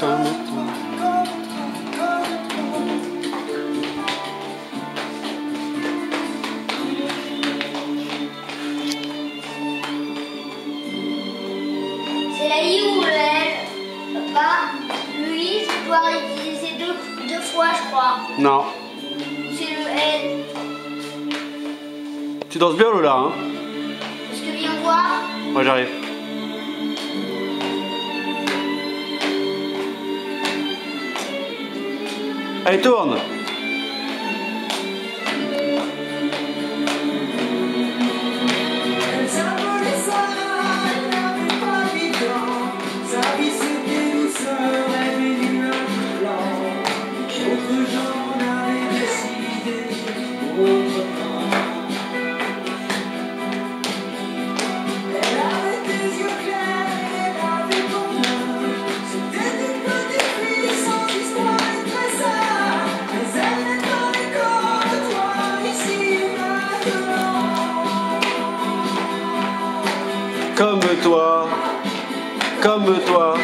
comme toi. C'est la ligne où elle bat Louise doit réutiliser deux, deux fois, je crois. Non. C'est le L. Tu danses bien, Lola, hein? Est-ce que viens voir Moi, j'arrive. Allez, tourne. Elle s'appelait Comme toi, comme toi.